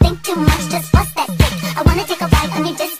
think too much, just bust that dick. I wanna take a ride on your just.